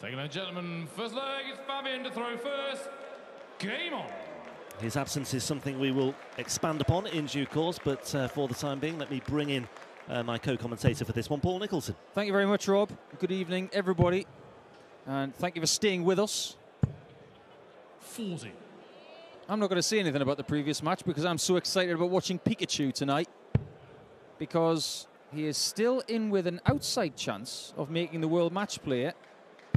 Taking a gentleman, first leg, it's Fabian to throw first. Game on. His absence is something we will expand upon in due course, but uh, for the time being, let me bring in uh, my co-commentator for this one, Paul Nicholson. Thank you very much, Rob. Good evening, everybody. And thank you for staying with us. 40. I'm not going to say anything about the previous match because I'm so excited about watching Pikachu tonight because he is still in with an outside chance of making the world match player.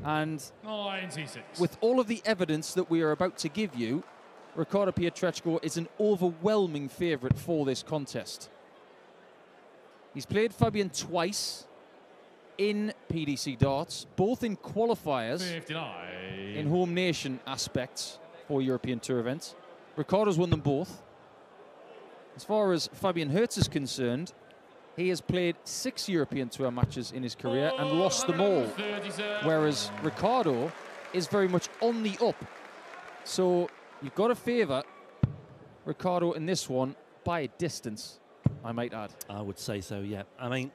And 96. with all of the evidence that we are about to give you, Ricardo Pietreczko is an overwhelming favourite for this contest. He's played Fabian twice in PDC darts, both in qualifiers 59. in home nation aspects for European Tour events. Ricardo's won them both. As far as Fabian Herz is concerned, he has played six European Tour matches in his career and lost them all. Whereas Ricardo is very much on the up. So you've got to favour Ricardo in this one by a distance, I might add. I would say so, yeah. I mean,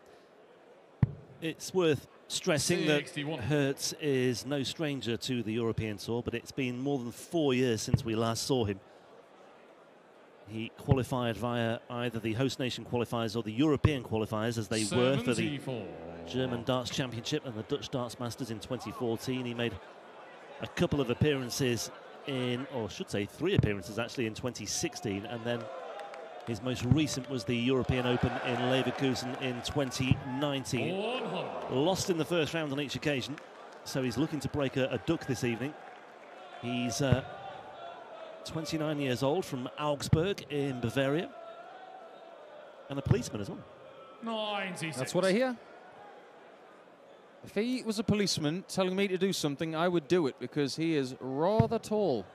it's worth stressing that 61. Herz is no stranger to the European Tour, but it's been more than four years since we last saw him. He qualified via either the host nation qualifiers or the European qualifiers, as they were for the German Darts Championship and the Dutch Darts Masters in 2014. He made a couple of appearances in, or I should say three appearances actually, in 2016, and then his most recent was the European Open in Leverkusen in 2019. Lost in the first round on each occasion, so he's looking to break a, a duck this evening. He's uh, 29 years old from Augsburg in Bavaria, and a policeman as well. 96. That's what I hear. If he was a policeman telling me to do something, I would do it because he is rather tall.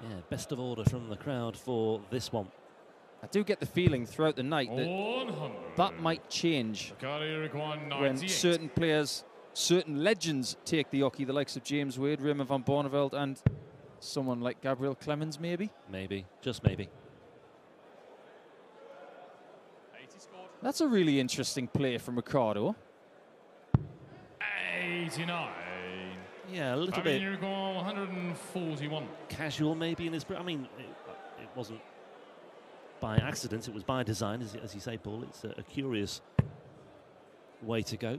Yeah, best of order from the crowd for this one. I do get the feeling throughout the night that 100. that might change when certain players, certain legends take the hockey, the likes of James Wade, Raymond van Barneveld, and someone like Gabriel Clemens, maybe. Maybe, just maybe. That's a really interesting play from Ricardo. 89. Yeah, a little Fabian bit Uruguay, 141. casual maybe in his. I mean, it, it wasn't by accident; it was by design, as, as you say, Paul. It's a, a curious way to go.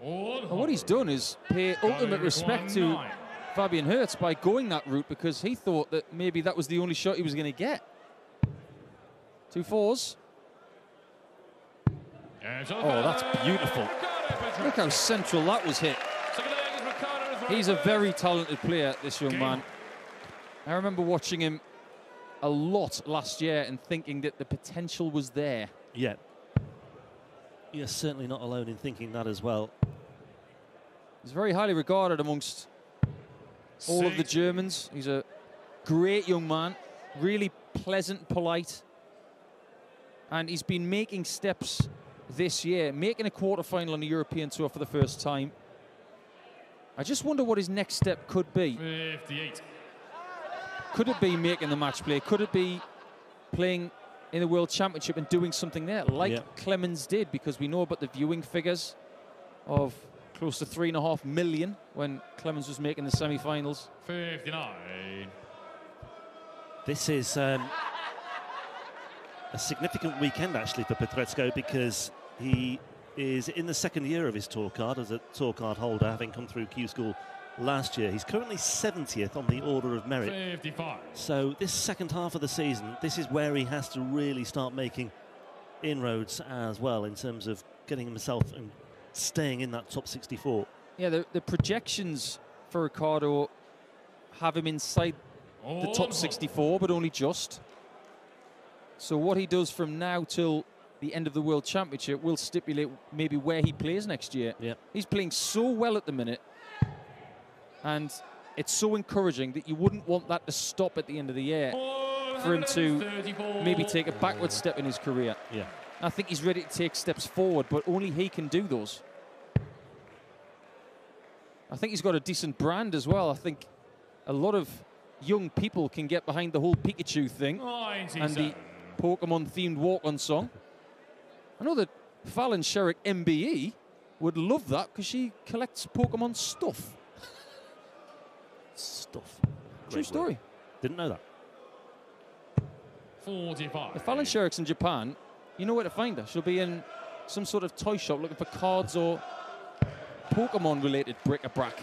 Well, what he's done is pay ultimate respect to Fabian Herz by going that route because he thought that maybe that was the only shot he was going to get. Two fours. Oh, that's beautiful. Look how central that was hit. He's a very talented player, this young man. I remember watching him a lot last year and thinking that the potential was there. Yeah. You're certainly not alone in thinking that as well. He's very highly regarded amongst all of the Germans. He's a great young man, really pleasant, polite. And he's been making steps this year, making a quarter-final on the European Tour for the first time. I just wonder what his next step could be. 58. Could it be making the match play? Could it be playing in the World Championship and doing something there, like Yeah. Clemens did? Because we know about the viewing figures of close to three and a half million when Clemens was making the semi-finals. 59. This is um, a significant weekend actually for Pietreczko because he is in the second year of his tour card as a tour card holder, having come through Q School last year. He's currently 70th on the order of merit. 55. So this second half of the season, this is where he has to really start making inroads as well in terms of getting himself and staying in that top 64. Yeah, the, the projections for Ricardo have him inside the top 64, but only just. So what he does from now till the end of the World Championship will stipulate maybe where he plays next year. Yeah. He's playing so well at the minute, and it's so encouraging that you wouldn't want that to stop at the end of the year oh, for him to maybe take a backward step in his career. Yeah. I think he's ready to take steps forward, but only he can do those. I think he's got a decent brand as well. I think a lot of young people can get behind the whole Pikachu thing and the Pokemon themed walk on song. I know that Fallon Sherrock MBE would love that because she collects Pokemon stuff. Stuff. True Great word. story. Didn't know that. 45. If Alan Sherrock's in Japan, you know where to find her. She'll be in some sort of toy shop looking for cards or Pokemon related bric-a-brac.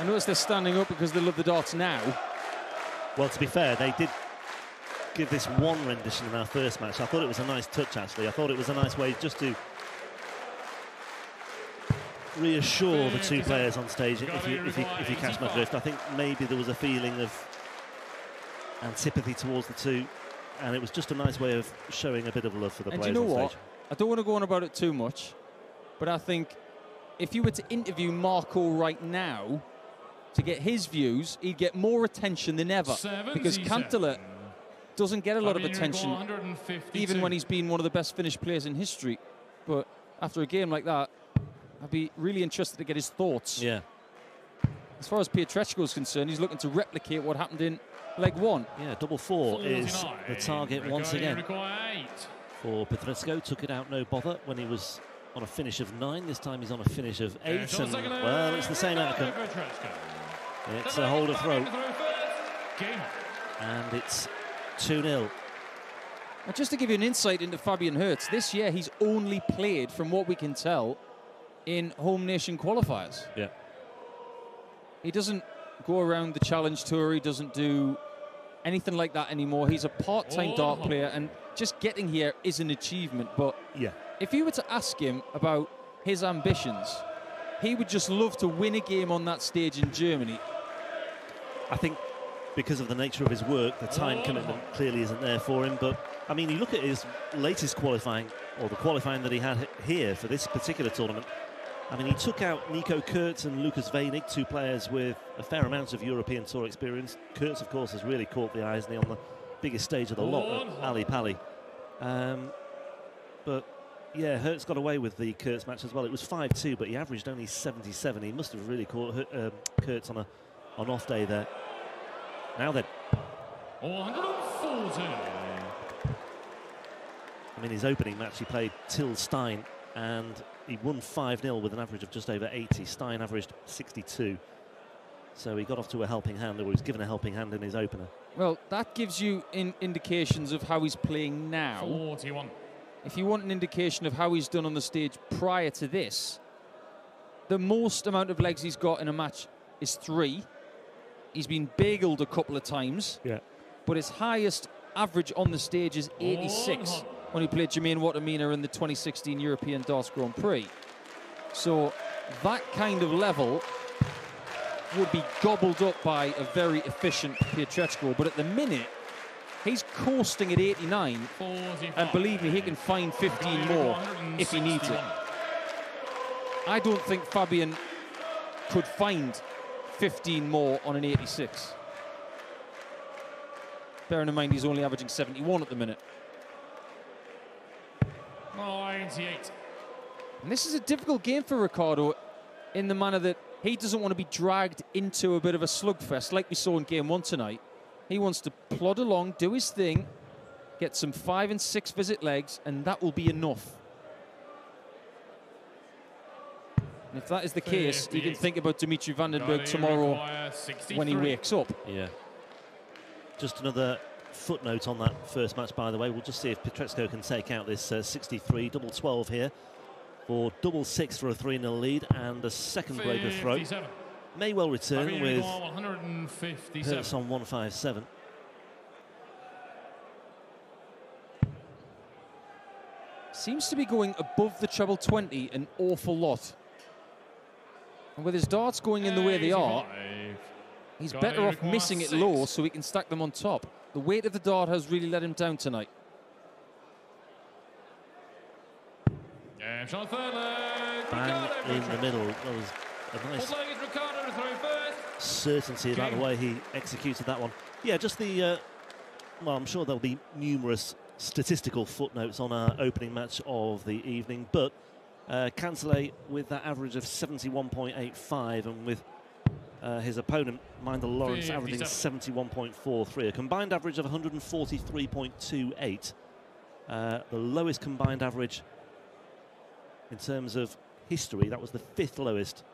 I notice they're standing up because they love the darts now. Well, to be fair, they did give this one rendition in our first match. I thought it was a nice touch, actually. I thought it was a nice way just to reassure the two players on stage, if you, if you, if you catch my drift. I think maybe there was a feeling of antipathy towards the two, and it was just a nice way of showing a bit of love for the And do players you know on what? stage. I don't want to go on about it too much, but I think if you were to interview Marko right now to get his views, he'd get more attention than ever because 77. Kantele doesn't get a lot of attention, even when he's been one of the best Finnish players in history. But after a game like that, I'd be really interested to get his thoughts. Yeah, As far as Pietreczko is concerned, he's looking to replicate what happened in leg one. yeah, double four is the target once again. require eight. for Pietreczko. Took it out no bother when he was on a finish of nine. This time he's on a finish of eight. shot And, well, it's the same outcome. It's a hold of throw, Fabian to throw first. Game on. and it's 2 0. And just to give you an insight into Fabian Herz, this year he's only played, from what we can tell, in home nation qualifiers. Yeah. He doesn't go around the Challenge Tour. He doesn't do anything like that anymore. He's a part-time dart Oh. player, and just getting here is an achievement. But Yeah. if you were to ask him about his ambitions, he would just love to win a game on that stage in Germany. I think because of the nature of his work, the time oh. commitment clearly isn't there for him. But I mean, you look at his latest qualifying, or the qualifying that he had here for this particular tournament. I mean, he took out Nico Kurz and Lukas Wenig, two players with a fair amount of European Tour experience. Kurz, of course, has really caught the eyes in on the biggest stage of the lot, at Ally Pally. Um, but yeah, Herz got away with the Kurz match as well. It was 5-2, but he averaged only 77. He must have really caught um, Kurz on a on off day there. Now then, 140. I mean, his opening match he played Till Stein, and he won 5-0 with an average of just over 80. Stein averaged 62. So he got off to a helping hand, or he was given a helping hand in his opener. Well, that gives you in indications of how he's playing now. 41. If you want an indication of how he's done on the stage prior to this, the most amount of legs he's got in a match is three. He's been bageled a couple of times, Yeah. but his highest average on the stage is 86 100. When he played Jermaine Wattimena in the 2016 European Darts Grand Prix. So that kind of level would be gobbled up by a very efficient Pietreczko, but at the minute, he's coasting at 89 45. and believe me, he can find 15 more if he needs it. I don't think Fabian could find 15 more on an 86. Bearing in mind he's only averaging 71 at the minute. 98. And this is a difficult game for Ricardo in the manner that he doesn't want to be dragged into a bit of a slugfest like we saw in game one tonight. He wants to plod along, do his thing, get some five and six visit legs, and that will be enough. And if that is the case, you can think about Dimitri Van den Bergh tomorrow when he wakes up. Yeah. Just another footnote on that first match, by the way. We'll just see if Pietreczko can take out this uh, 63, double 12 here, or double six for a 3 0 lead, and a second break of throw. 57. May well return Fabian with Rigaud, 157. Herz on 157. Seems to be going above the treble 20 an awful lot. And with his darts going in the way they are, he's better off missing it low so he can stack them on top. The weight of the dart has really let him down tonight. Game shot third leg. Bang in the middle. That was a nice Fourth leg is Ricardo to throw first. certainty about the way he executed that one. Yeah, just the. Uh, well, I'm sure there'll be numerous statistical footnotes on our opening match of the evening, but uh, Kantele with that average of 71.85 and with uh, his opponent, Mindel Lawrence, averaging 71.43, a combined average of 143.28. Uh, the lowest combined average in terms of history. That was the fifth lowest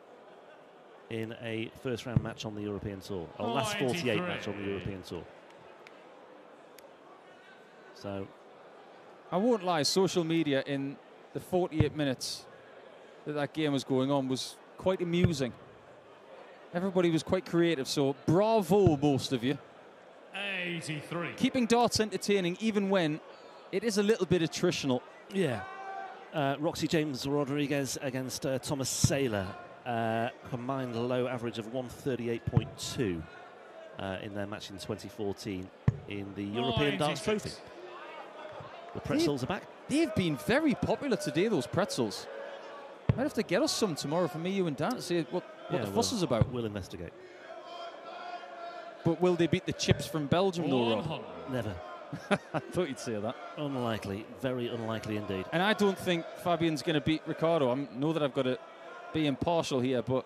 in a first round match on the European Tour, or last 48 match on the European Tour. So I won't lie, social media in the 48 minutes that that game was going on was quite amusing. Everybody was quite creative, so bravo, most of you. 83. Keeping darts entertaining even when it is a little bit attritional. Yeah. Uh, Rowby-John Rodriguez against uh, Tomas Seyler. Uh, combined low average of 138.2 uh, in their match in 2014 in the European Darts Trophy. The pretzels are back. They've been very popular today, those pretzels. Might have to get us some tomorrow for me, you and Dan to see what, what Yeah, the fuss we'll- is about. We'll investigate. But will they beat the chips from Belgium, though, Rob? Never. I thought you'd say that. Unlikely. Very unlikely indeed. And I don't think Fabian's going to beat Ricardo. I know that I've got to be impartial here, but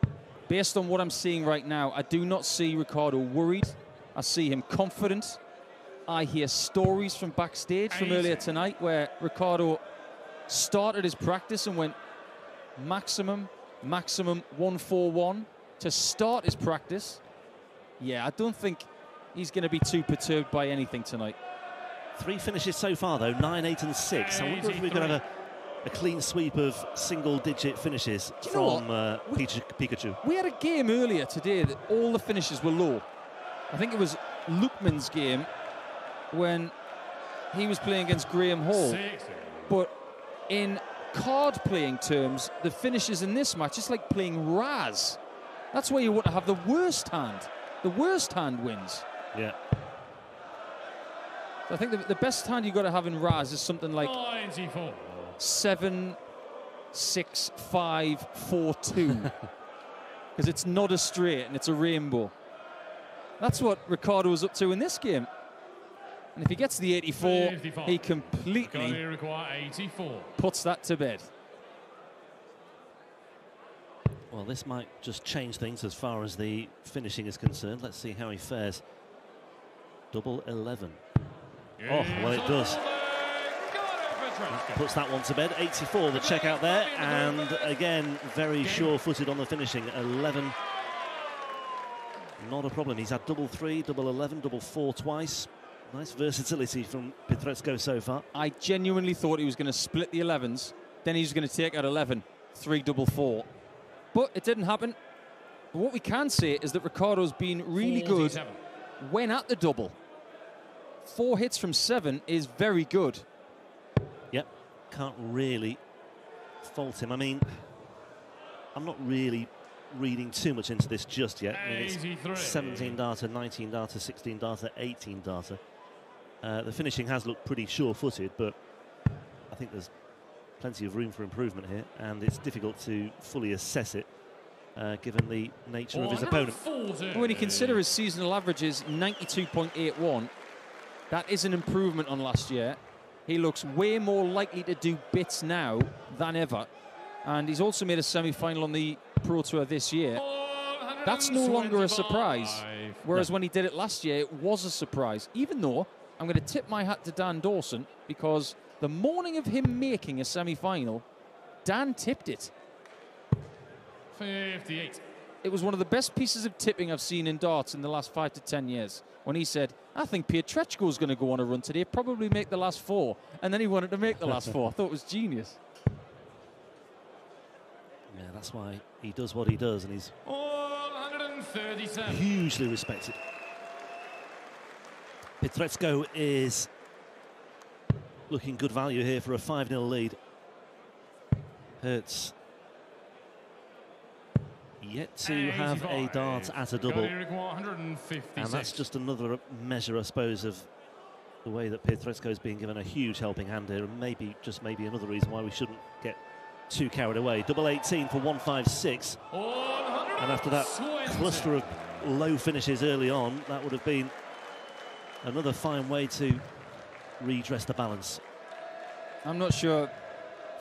based on what I'm seeing right now, I do not see Ricardo worried. I see him confident. I hear stories from backstage from earlier tonight where Ricardo started his practice and went maximum, maximum 141 to start his practice. Yeah, I don't think he's going to be too perturbed by anything tonight. Three finishes so far, though 9, 8, and 6. I wonder if we're going to have a, a clean sweep of single digit finishes Do you know from uh, We- Pikachu, Pikachu. We had a game earlier today that all the finishes were low. I think it was Lukeman's game when he was playing against Graham Hall. 60. But in card playing terms, the finishes in this match, it's like playing Razz. That's where you want to have the worst hand. The worst hand wins. Yeah. I think the, the best hand you've got to have in Razz is something like 94. seven, six, five, four, two, because it's not a straight and it's a rainbow. That's what Ricardo was up to in this game. And if he gets the 84, 55. he completely 84. puts that to bed. Well, this might just change things as far as the finishing is concerned. Let's see how he fares. Double 11. Oh, well, it does. Puts that one to bed. 84, the check out there. And again, very sure footed on the finishing. 11. Not a problem. He's had double three, double 11, double four twice. Nice versatility from Pietreczko so far. I genuinely thought he was going to split the 11s, then he was going to take out 11, three double four. But it didn't happen. But what we can say is that Ricardo's been really good 47. when at the double. Four hits from seven is very good. Yep, can't really fault him. I mean, I'm not really reading too much into this just yet. I mean, it's 17 data, 19 data, 16 data, 18 data. Uh, the finishing has looked pretty sure-footed, but I think there's plenty of room for improvement here, and it's difficult to fully assess it uh, given the nature of his opponent. 140. When you consider his seasonal average is 92.81, that is an improvement on last year. He looks way more likely to do bits now than ever. And he's also made a semi final on the Pro Tour this year. That's no longer a surprise. 125. Whereas when he did it last year, it was a surprise. Even though I'm going to tip my hat to Dan Dawson because the morning of him making a semi final, Dan tipped it. 58. It was one of the best pieces of tipping I've seen in darts in the last five to ten years. When he said, I think Pietreczko is going to go on a run today, probably make the last four. And then he wanted to make the last four. I thought it was genius. Yeah, that's why he does what he does, and he's 137. hugely respected. Pietreczko is looking good value here for a 5 0 lead. Herz yet to have a dart at a double. to require 156. And that's just another measure, I suppose, of the way that Pietreczko is being given a huge helping hand here, and maybe, just maybe, another reason why we shouldn't get too carried away. Double 18 for 156. And after that cluster of low finishes early on, that would have been another fine way to redress the balance. I'm not sure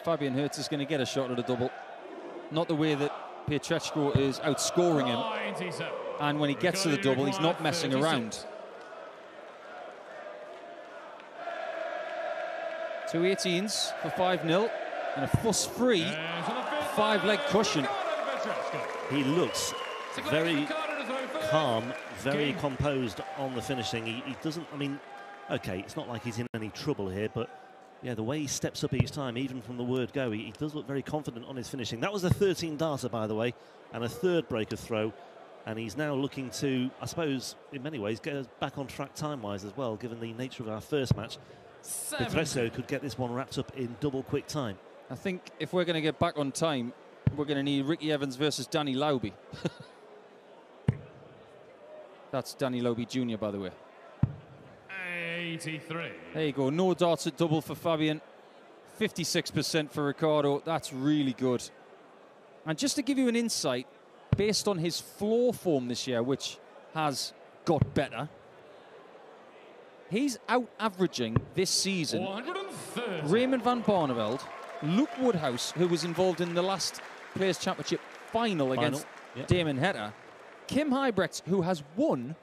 Fabian Herz is going to get a shot at a double. Not the way that Pietreczko is outscoring him. And when he gets to the double, he's not messing around. Two 18s for 5 0 and a fuss free five leg cushion. He looks very calm, very composed on the finishing. He, he, doesn't, I mean, okay, it's not like he's in any trouble here, but yeah, the way he steps up each time, even from the word go, he, he does look very confident on his finishing. That was a 13 darter, by the way, and a third break of throw. And he's now looking to, I suppose, in many ways, get us back on track time wise as well, given the nature of our first match. Pietreczko could get this one wrapped up in double quick time. I think if we're going to get back on time, we're going to need Ricky Evans versus Danny Lauby. That's Danny Lauby Jr., by the way. 83. There you go. No darts at double for Fabian. 56% for Ricardo. That's really good. And just to give you an insight, based on his floor form this year, which has got better, he's out averaging this season 130. Raymond van Barneveld, Luke Woodhouse, who was involved in the last Players' Championship final, Final, against yeah. Damon Heta, Kim Huybrechts, who has won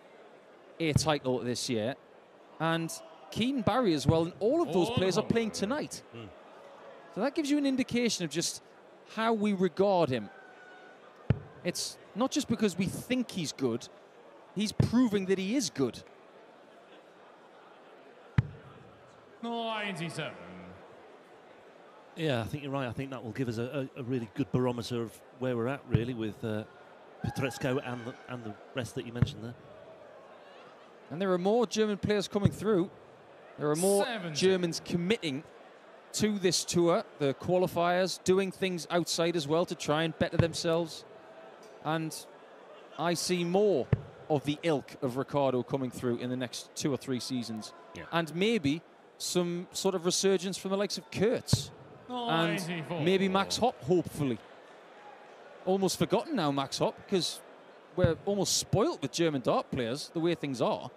a title this year, and Keane Barry as well. And all of those All players are of them. playing tonight. Hmm. So that gives you an indication of just how we regard him. It's not just because we think he's good, he's proving that he is good. 97. Yeah, I think you're right. I think that will give us a, a, a really good barometer of where we're at, really, with uh, Pietreczko and the, and the rest that you mentioned there. And there are more German players coming through. There are more 70. Germans committing to this tour, the qualifiers, doing things outside as well to try and better themselves. And I see more of the ilk of Ricardo coming through in the next two or three seasons. Yeah. And maybe some sort of resurgence from the likes of Kurz and 94. maybe Max Hopp, hopefully. Almost forgotten now, Max Hopp, because we're almost spoilt with German dart players, the way things are.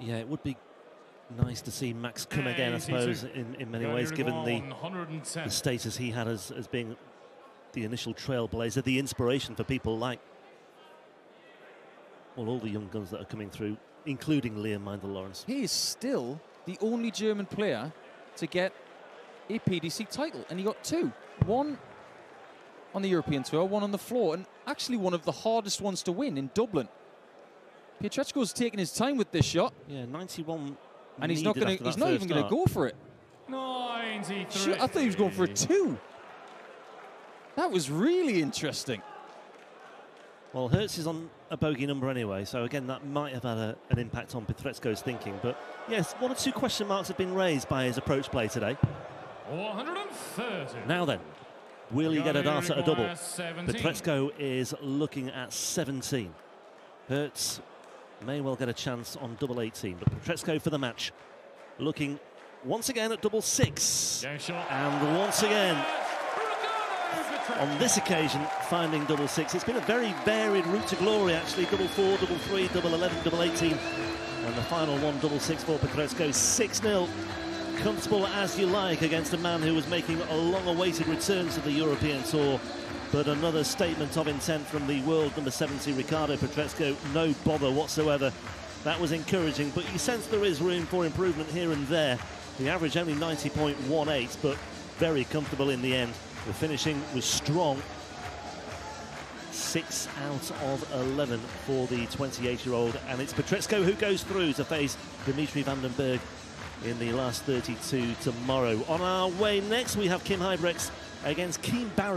Yeah, it would be nice to see Max come again, I suppose, in, in many ways, given the, the status he had as, as being the initial trailblazer, the inspiration for people like well, all the young guns that are coming through, including Liam Mindel Lawrence. He is still the only German player to get a PDC title, and he got two. One on the European Tour, one on the floor, and actually one of the hardest ones to win in Dublin. Pietreczko's taking his time with this shot, Yeah, 91. and he's not going to. He's not even going to go for it. 93. Shit, I thought he was going for a two. That was really interesting. Well, Herz is on a bogey number anyway, so again, that might have had a, an impact on Pietreczko's thinking. But yes, one or two question marks have been raised by his approach play today. 130. Now then, will he get a dart at a double? Requires 17. Pietreczko is looking at 17. Herz may well get a chance on double 18, but Pietreczko for the match. Looking once again at double six. And once again, on this occasion, finding double six. It's been a very varied route to glory, actually. Double four, double three, double 11, double 18. And the final one, double six for Pietreczko, 6 0. Comfortable as you like against a man who was making a long awaited return to the European Tour. But another statement of intent from the world number 70, Ricardo Pietreczko. No bother whatsoever. That was encouraging, but you sense there is room for improvement here and there. The average only 90.18, but very comfortable in the end. The finishing was strong. Six out of 11 for the 28 year old. And it's Pietreczko who goes through to face Dimitri Van den Bergh in the last 32 tomorrow. On our way next, we have Kim Huybrechts against Keane Barry.